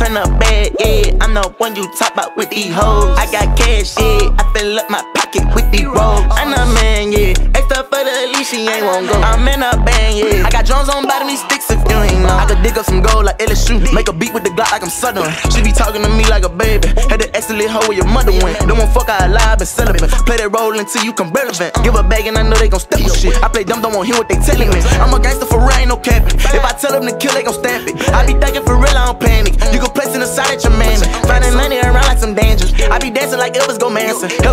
turn up bad, yeah. I'm the one you talk about with these hoes. I got cash, yeah. I fill up my pocket with these rolls. I'm the man, yeah. Extra for the leash, she ain't won't go. I'm in a band, yeah. I got drums on bottom these sticks if you ain't know. I could dig up some gold like LSU. Make a beat with the Glock like I'm Southern. She be talking to me like a baby. Had the excellent hoe where your mother went. Don't want fuck I lie, been celibate. Play that role until you come relevant. Give a bag and I know they gon' step on shit. I play dumb, don't want hear what they telling me. I'm a gangster for real, ain't no capping. If I tell them to kill, they gon' stamp it. I be thinking for real, I don't panic. Finding money around like some dangers. I be dancing like Elvis go Manson.